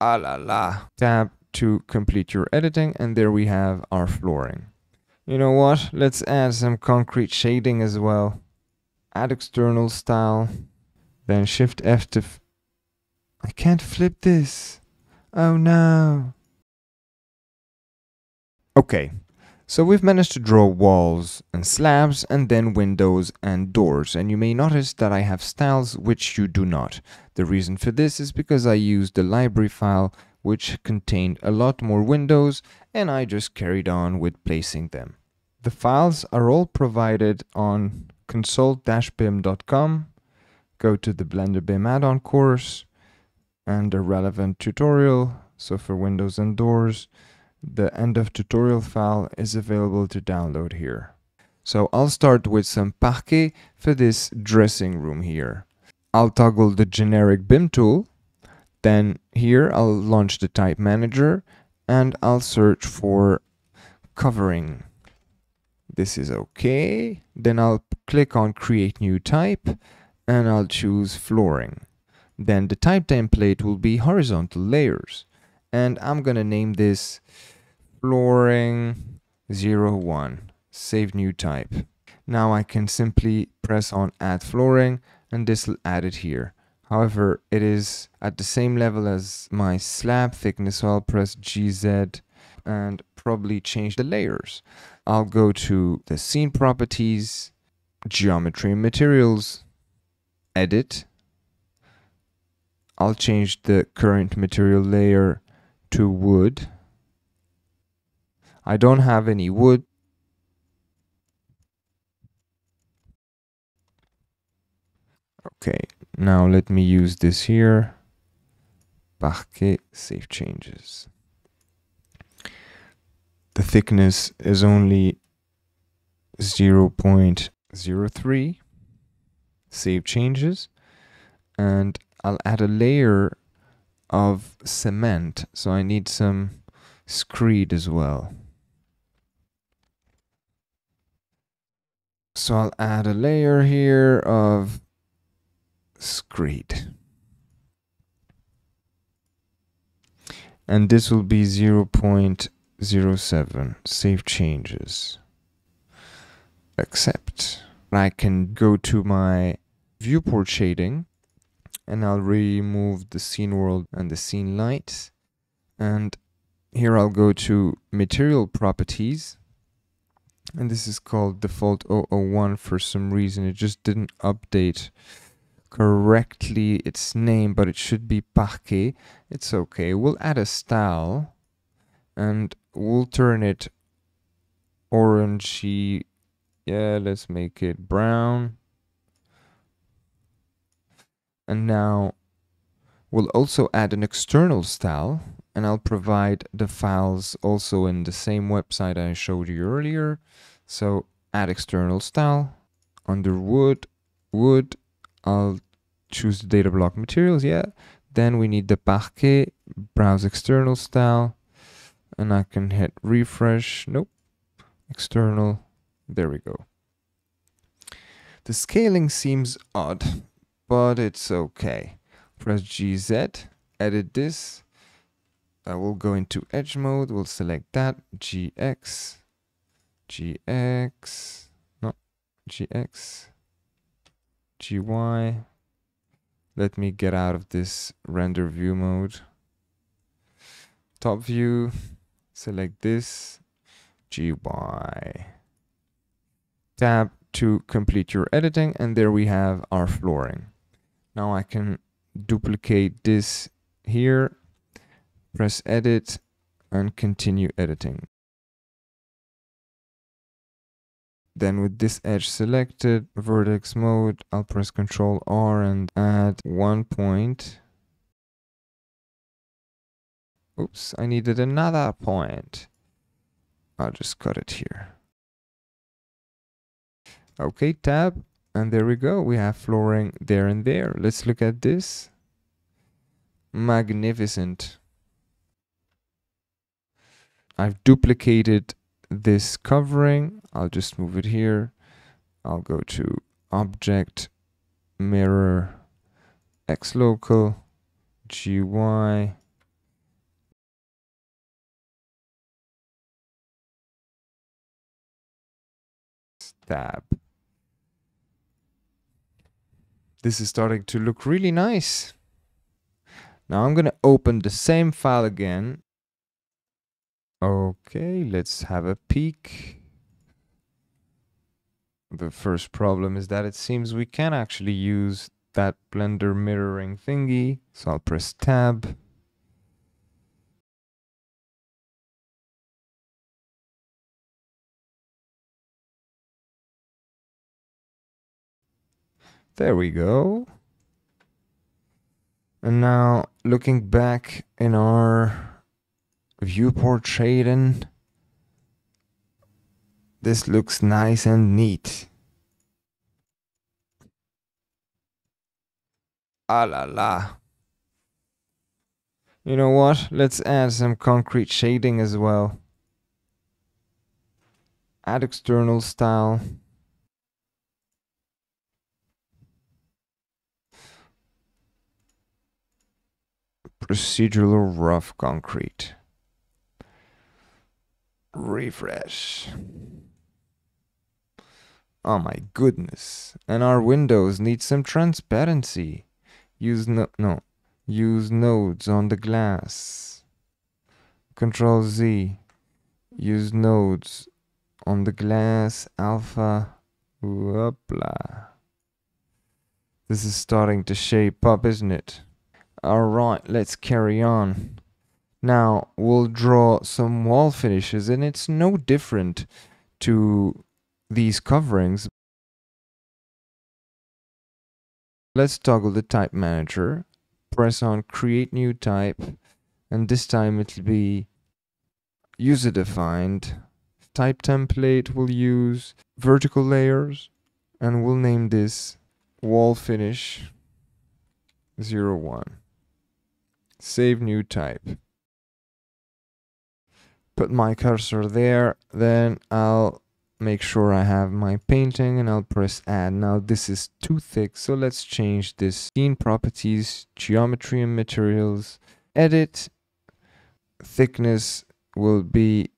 Ah la la. Tab to complete your editing and there we have our flooring. You know what? Let's add some concrete shading as well. Add external style. Then shift F to... I can't flip this. Oh no. Okay, so we've managed to draw walls and slabs and then windows and doors and you may notice that I have styles which you do not. The reason for this is because I used the library file which contained a lot more windows and I just carried on with placing them. The files are all provided on console-bim.com. Go to the Blender BIM add-on course and a relevant tutorial, so for windows and doors, the end of tutorial file is available to download here. So I'll start with some parquet for this dressing room here. I'll toggle the generic BIM tool. Then here I'll launch the type manager and I'll search for covering. This is okay. Then I'll click on create new type and I'll choose flooring. Then the type template will be horizontal layers and I'm gonna name this flooring 01 save new type. Now I can simply press on add flooring and this will add it here. However it is at the same level as my slab thickness so I'll press GZ and probably change the layers. I'll go to the scene properties geometry and materials edit. I'll change the current material layer to wood. I don't have any wood. Okay, now let me use this here. Parquet, save changes. The thickness is only 0 0.03. Save changes. And I'll add a layer of cement. So I need some screed as well. So I'll add a layer here of screed. And this will be 0 0.07. Save changes. Accept. I can go to my viewport shading and I'll remove the scene world and the scene light and here I'll go to material properties. And this is called default 001 for some reason. It just didn't update correctly its name but it should be parquet. It's okay. We'll add a style and we'll turn it orangey. Yeah let's make it brown and now we'll also add an external style and I'll provide the files also in the same website I showed you earlier. So add external style under wood, wood, I'll choose the data block materials, yeah. Then we need the parquet, browse external style, and I can hit refresh, nope, external, there we go. The scaling seems odd but it's okay. Press GZ, edit this. I will go into edge mode, we'll select that, GX, GX, no, GX, GY. Let me get out of this render view mode. Top view, select this, GY. Tab to complete your editing and there we have our flooring. Now I can duplicate this here, press edit and continue editing. Then with this edge selected, vertex mode, I'll press Ctrl R and add one point. Oops, I needed another point. I'll just cut it here. Okay, tab, and there we go. We have flooring there and there. Let's look at this. Magnificent. I've duplicated this covering. I'll just move it here. I'll go to object, mirror, X local, GY. Tab. This is starting to look really nice. Now I'm going to open the same file again. Okay, let's have a peek. The first problem is that it seems we can actually use that Blender mirroring thingy. So I'll press tab. There we go. And now looking back in our viewport shading, this looks nice and neat. Ah la la. You know what? Let's add some concrete shading as well. Add external style. Procedural rough concrete. Refresh. Oh my goodness. And our windows need some transparency. Use no no. Use nodes on the glass. Control Z. Use nodes on the glass alpha. Whoopla. This is starting to shape up, isn't it? Alright, let's carry on. Now, we'll draw some wall finishes, and it's no different to these coverings. Let's toggle the type manager, press on create new type, and this time it'll be user defined. Type template we'll use vertical layers, and we'll name this wall finish 01. Save new type. Put my cursor there, then I'll make sure I have my painting and I'll press add. Now this is too thick, so let's change this scene properties, geometry and materials, edit, thickness will be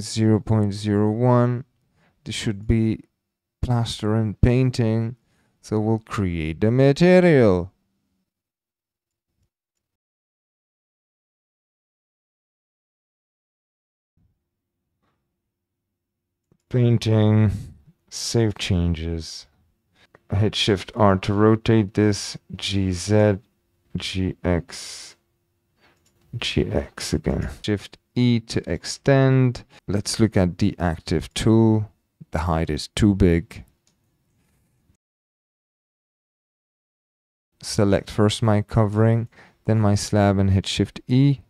0.01. This should be plaster and painting. So we'll create the material. Painting, save changes. hit Shift R to rotate this, GZ, GX, GX again. Shift E to extend. Let's look at the active tool. The height is too big. Select first my covering, then my slab and hit Shift E.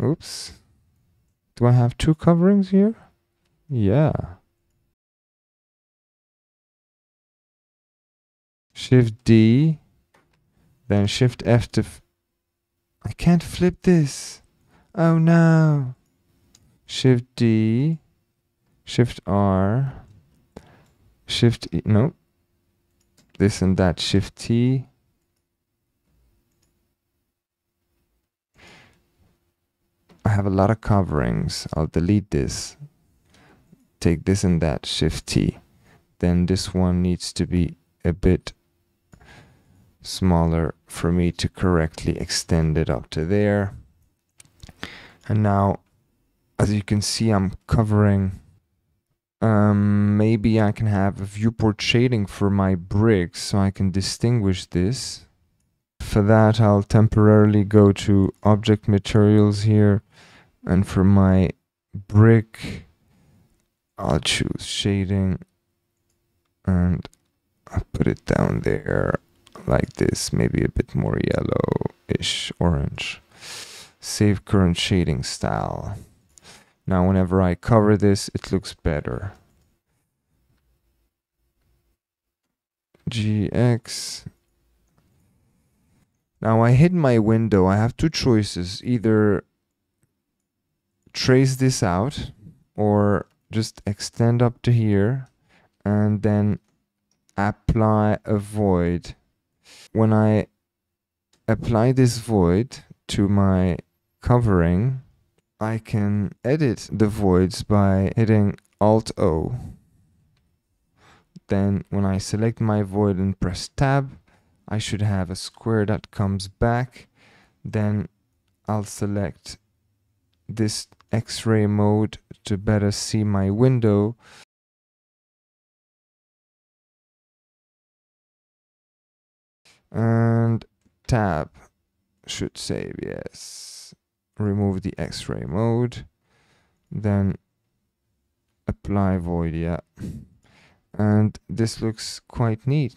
Oops. Do I have two coverings here? Yeah. Shift D, then Shift F to. I can't flip this. Oh no. Shift D, Shift R, Shift E. No. This and that. Shift T. I have a lot of coverings. I'll delete this take this and that, shift T. Then this one needs to be a bit smaller for me to correctly extend it up to there. And now, as you can see, I'm covering, um, maybe I can have a viewport shading for my bricks so I can distinguish this. For that, I'll temporarily go to object materials here. And for my brick, I'll choose shading and I'll put it down there like this, maybe a bit more yellow-ish orange. Save current shading style. Now whenever I cover this, it looks better. GX. Now I hid my window. I have two choices. Either trace this out or just extend up to here and then apply a void. When I apply this void to my covering, I can edit the voids by hitting Alt O. then when I select my void and press tab I should have a square that comes back then I'll select this x-ray mode to better see my window. And tab should save yes. Remove the x-ray mode. Then apply void yeah and this looks quite neat